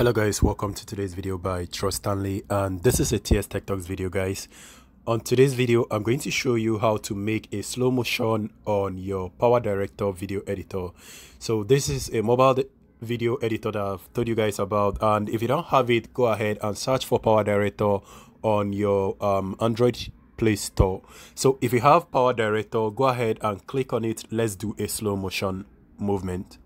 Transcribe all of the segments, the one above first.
Hello guys, welcome to today's video by Trust Stanley and this is a TS Tech Talks video guys. On today's video, I'm going to show you how to make a slow motion on your Power Director video editor. So this is a mobile video editor that I've told you guys about and if you don't have it, go ahead and search for Power Director on your um, Android Play Store. So if you have Power Director, go ahead and click on it. Let's do a slow motion movement.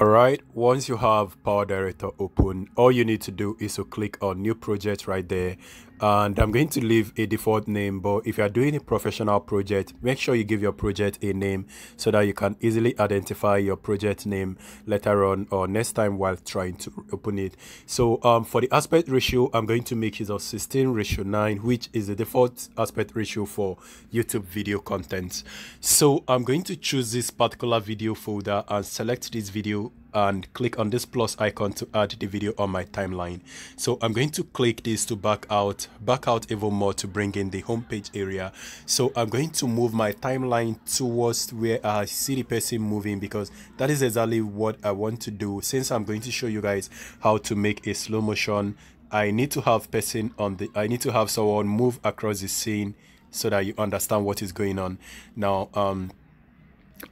Alright, once you have Power Director open, all you need to do is to click on new project right there. And I'm going to leave a default name, but if you are doing a professional project, make sure you give your project a name so that you can easily identify your project name later on or next time while trying to open it. So um, for the aspect ratio, I'm going to make use of 16 ratio 9, which is the default aspect ratio for YouTube video content. So I'm going to choose this particular video folder and select this video and click on this plus icon to add the video on my timeline. So I'm going to click this to back out, back out even more to bring in the homepage area. So I'm going to move my timeline towards where I see the person moving because that is exactly what I want to do. Since I'm going to show you guys how to make a slow motion, I need to have person on the, I need to have someone move across the scene so that you understand what is going on. Now, um,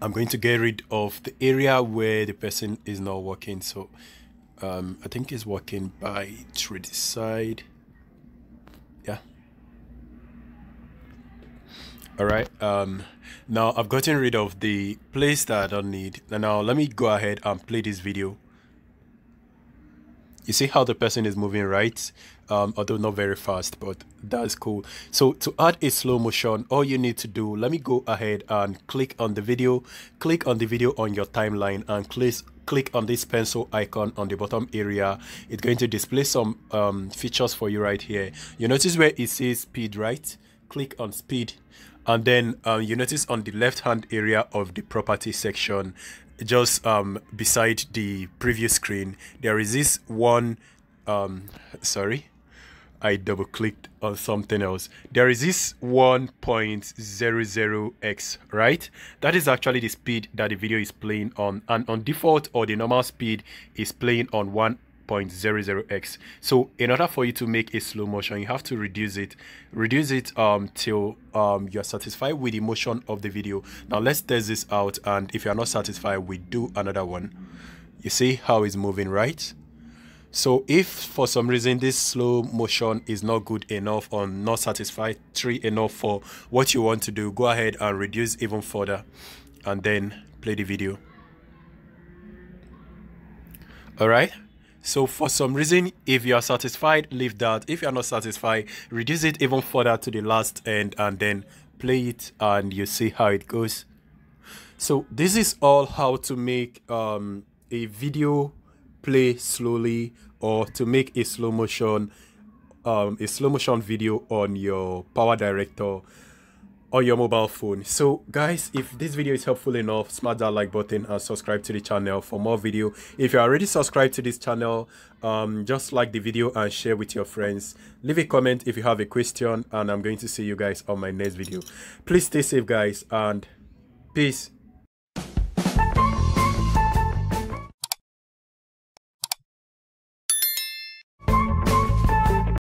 I'm going to get rid of the area where the person is not working. So um, I think it's working by through this side. Yeah. All right. Um, now I've gotten rid of the place that I don't need. Now let me go ahead and play this video. You see how the person is moving right? Um, although not very fast, but that's cool. So to add a slow motion, all you need to do, let me go ahead and click on the video, click on the video on your timeline and click click on this pencil icon on the bottom area. It's going to display some um, features for you right here. You notice where it says speed right? Click on speed. And then um, you notice on the left hand area of the property section just um, beside the previous screen there is this one um, sorry I double clicked on something else. There is this 1.00x, right? That is actually the speed that the video is playing on. And on default or the normal speed is playing on 1.00x. So in order for you to make a slow motion, you have to reduce it. Reduce it um, till um, you're satisfied with the motion of the video. Now let's test this out. And if you're not satisfied, we do another one. You see how it's moving, right? So if for some reason this slow motion is not good enough or not satisfactory enough for what you want to do, go ahead and reduce even further and then play the video. Alright, so for some reason, if you are satisfied, leave that. If you are not satisfied, reduce it even further to the last end and then play it and you see how it goes. So this is all how to make um, a video play slowly or to make a slow motion um, a slow motion video on your power director or your mobile phone. So guys if this video is helpful enough smash that like button and subscribe to the channel for more video. If you're already subscribed to this channel um, just like the video and share with your friends. Leave a comment if you have a question and i'm going to see you guys on my next video. Please stay safe guys and peace